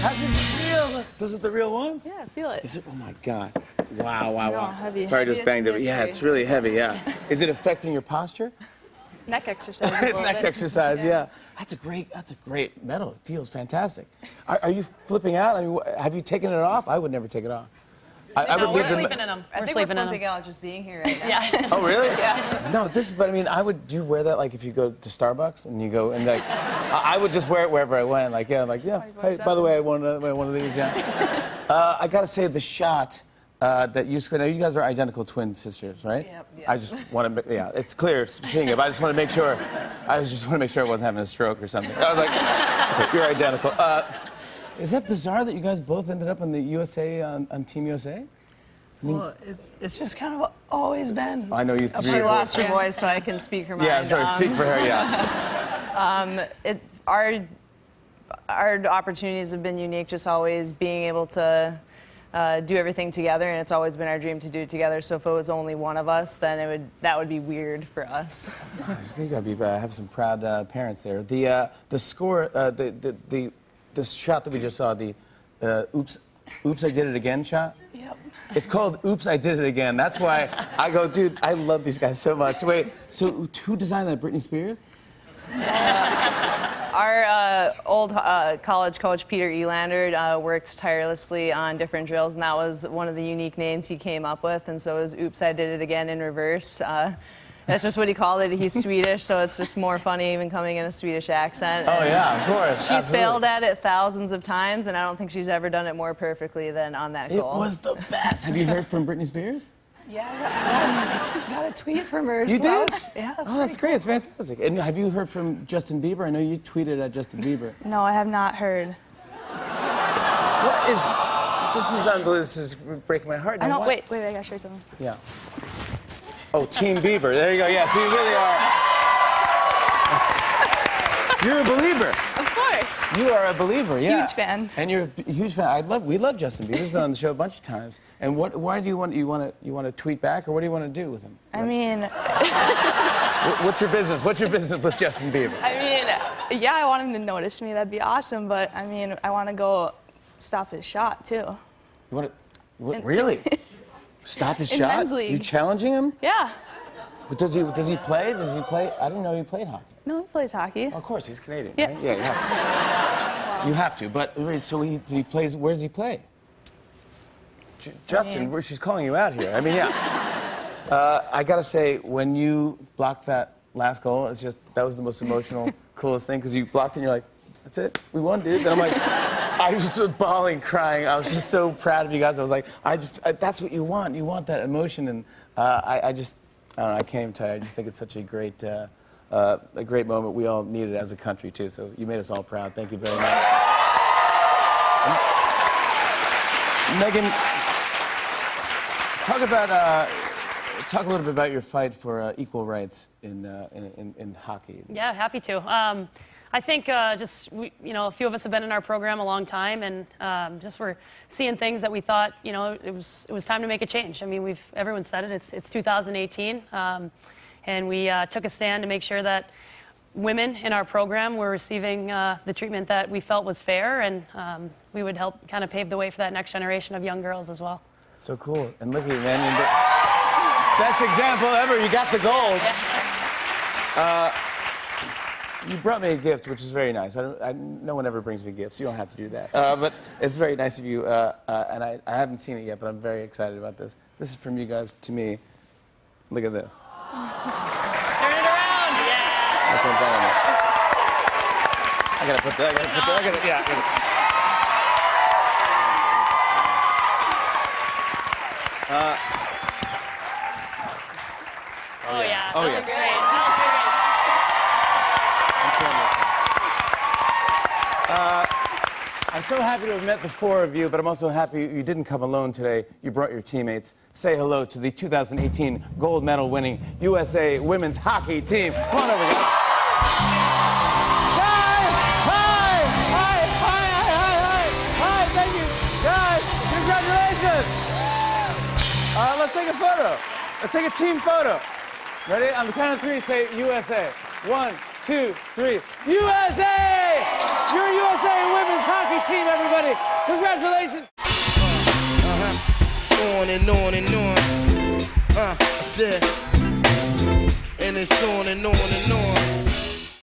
How's it feel? Those are the real ones? Yeah, feel it. Is it? Oh my God. Wow, wow, No, wow. heavy. Sorry, I just banged it. Yeah, it's really heavy, yeah. Is it affecting your posture? Neck exercise. a Neck bit. exercise, yeah. That's a great, that's a great medal. It feels fantastic. Are, are you flipping out? I mean, have you taken it off? I would never take it off. I, I No, would we're leave the. sleeping in them. I We're think we're sleeping in flipping them. out just being here right now. Yeah. Oh, really? Yeah. No, this, but I mean, I would. Do you wear that like if you go to Starbucks and you go and like, I, I would just wear it wherever I went. Like, yeah, I'm like, yeah. Hey, by the way, I want uh, one of these. Yeah. Uh, I gotta say, the shot uh, that you scored. Now, you guys are identical twin sisters, right? Yep, I just want to. Yeah, it's clear seeing it. But I just want to make sure. I just want to make sure I wasn't having a stroke or something. I was like, okay, you're identical. Uh, is that bizarre that you guys both ended up on the USA on, on Team USA? Well, it's just kind of always been. I know you. She lost her voice, so I can speak her mind. Yeah, sorry. Um, Speak for her. Yeah. it, our our opportunities have been unique. Just always being able to uh, do everything together, and it's always been our dream to do it together. So if it was only one of us, then it would that would be weird for us. You gotta be, uh, have some proud uh, parents there. The uh, the score, uh, the, the the the shot that we just saw, the uh, oops, oops, I did it again shot. Yep. It's called Oops, I Did It Again. That's why I go, dude, I love these guys so much. Wait, so who designed that? Britney Spears? Our uh, old uh, college coach Peter Elander uh, worked tirelessly on different drills, and that was one of the unique names he came up with. And so it was "Oops, I Did It Again" in reverse. That's just what he called it. He's Swedish, so it's just more funny even coming in a Swedish accent. Oh yeah, of course. She's absolutely. failed at it thousands of times, and I don't think she's ever done it more perfectly than on that goal. It was the best. Have you heard from Britney Spears? Yeah, I got, got a tweet from her. You so did? was- yeah, that's Oh, that's great. It's fantastic. And have you heard from Justin Bieber? I know you tweeted at Justin Bieber. No, I have not heard. What is? This is unbelievable. This is breaking my heart. I don't. Wait, wait, wait. I gotta show you something. Yeah. Oh, Team Bieber. There you go. Yeah, so you really are. You're a believer. Of course. You are a believer, yeah. Huge fan. And you're a huge fan. I love. We love Justin Bieber. He's been on the show a bunch of times. And what? Why do you want? You want to? You want to tweet back, or what do you want to do with him? I mean, What's your business? What's your business with Justin Bieber? I mean, yeah, I want him to notice me. That'd be awesome. But I mean, I want to go stop his shot too. You want to? What, really? Stop his shot? You challenging him? Yeah. Does he? Does he play? Does he play? I didn't know he played hockey. No, he plays hockey. Of course, he's Canadian, Yeah. right? Yeah, you have to. You have to. But so he, he plays. Where does he play? J- Justin, she's calling you out here. I mean, yeah. Uh, I gotta say, when you blocked that last goal, it's just that was the most emotional, coolest thing because you blocked it and you're like, "That's it, we won, dudes." And I'm like, I was just bawling, crying. I was just so proud of you guys. I was like, I I, that's what you want. You want that emotion, and uh, I, I just, I don't know. I can't even tell you. I just think it's such a great. Uh, uh, a great moment. We all need it as a country too. So you made us all proud. Thank you very much. Megan, talk about uh, talk a little bit about your fight for uh, equal rights in, uh, in, in in hockey. Yeah, happy to. Um, I think uh, just we, you know a few of us have been in our program a long time, and um, just we're seeing things that we thought you know it was it was time to make a change. I mean, we've everyone said it. It's it's 2018, um, and we uh, took a stand to make sure that women in our program were receiving uh, the treatment that we felt was fair, and um, we would help kind of pave the way for that next generation of young girls as well. So cool. And look at you, man. Best example ever. You got the gold. Uh, you brought me a gift, which is very nice. I don't, I, no one ever brings me gifts. You don't have to do that. Uh, but it's very nice of you. Uh, uh, and I, I haven't seen it yet, but I'm very excited about this. This is from you guys to me. Look at this. Turn it around, yeah. That's what I'm talking about. I gotta put that. I gotta put that. I gotta, yeah. I gotta- Oh yeah. Oh, that yeah. looks great. I'm so happy to have met the four of you, but I'm also happy you didn't come alone today. You brought your teammates. Say hello to the 2018 gold medal winning USA women's hockey team. Come on over, guys. Hi! Hi! Hi! Hi! Hi! Hi! Hi! Thank you, guys. Congratulations. Uh, let's take a photo. Let's take a team photo. Ready? On the count of three, say USA. One, two. three. USA! You're USA women's hockey team, everybody. Congratulations. on and on and on. Uh, I said, and it's on and on and on.